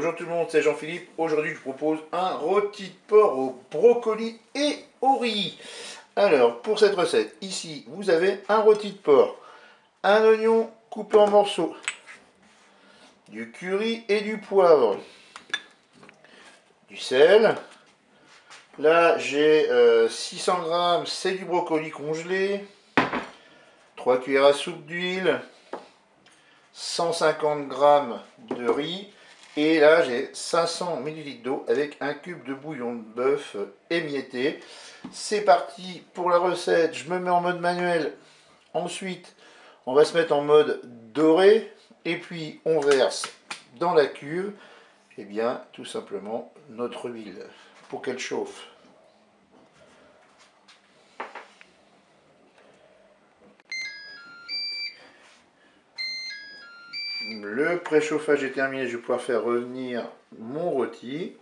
Bonjour tout le monde, c'est Jean-Philippe. Aujourd'hui, je vous propose un rôti de porc au brocoli et au riz. Alors, pour cette recette, ici, vous avez un rôti de porc, un oignon coupé en morceaux, du curry et du poivre, du sel. Là, j'ai 600 euh, grammes, c'est du brocoli congelé, 3 cuillères à soupe d'huile, 150 grammes de riz, et là, j'ai 500 ml d'eau avec un cube de bouillon de bœuf émietté. C'est parti pour la recette. Je me mets en mode manuel. Ensuite, on va se mettre en mode doré. Et puis, on verse dans la cuve, eh bien, tout simplement, notre huile pour qu'elle chauffe. Le préchauffage est terminé, je vais pouvoir faire revenir mon rôti.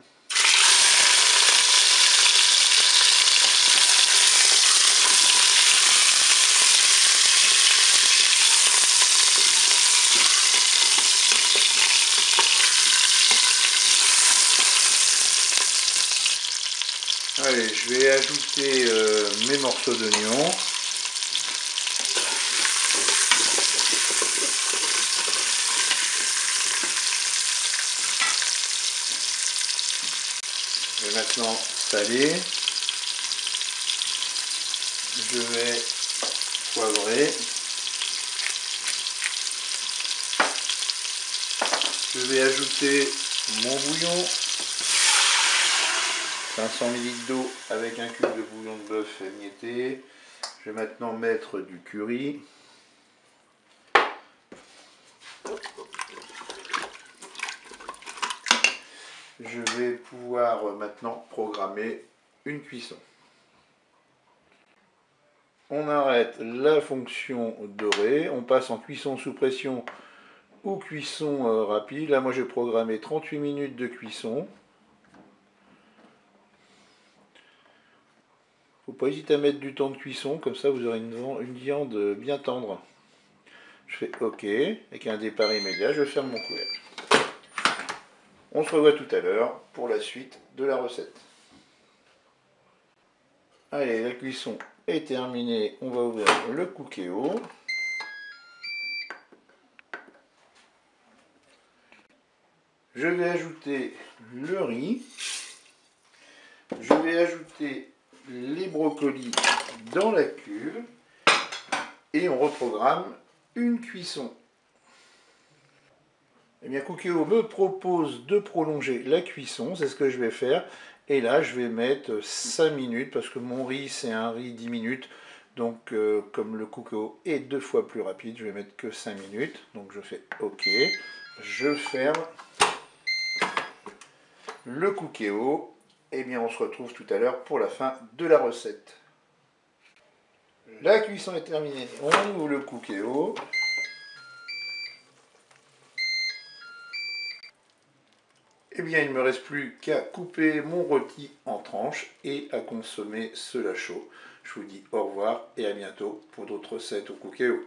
Allez, je vais ajouter euh, mes morceaux d'oignon. Je vais maintenant saler. Je vais poivrer. Je vais ajouter mon bouillon. 500 ml d'eau avec un cube de bouillon de bœuf émietté. Je vais maintenant mettre du curry. Je vais pouvoir euh, maintenant programmer une cuisson. On arrête la fonction dorée, on passe en cuisson sous pression ou cuisson euh, rapide. Là, moi, j'ai programmé 38 minutes de cuisson. Faut pas hésiter à mettre du temps de cuisson, comme ça vous aurez une, viande bien tendre. Je fais OK, avec un départ immédiat, je ferme mon couvercle. On se revoit tout à l'heure pour la suite de la recette. Allez, la cuisson est terminée. On va ouvrir le cookéo. Je vais ajouter le riz. Je vais ajouter les brocolis dans la cuve. Et on reprogramme une cuisson eh bien, Cookéo me propose de prolonger la cuisson, c'est ce que je vais faire. Et là, je vais mettre 5 minutes, parce que mon riz, c'est un riz 10 minutes. Donc, euh, comme le Cookéo est deux fois plus rapide, je vais mettre que 5 minutes. Donc, je fais OK. Je ferme le Cookéo. Eh bien, on se retrouve tout à l'heure pour la fin de la recette. La cuisson est terminée. On ouvre le Cookéo. Eh bien, il ne me reste plus qu'à couper mon rôti en tranches et à consommer cela chaud. Je vous dis au revoir et à bientôt pour d'autres recettes au Cookéo.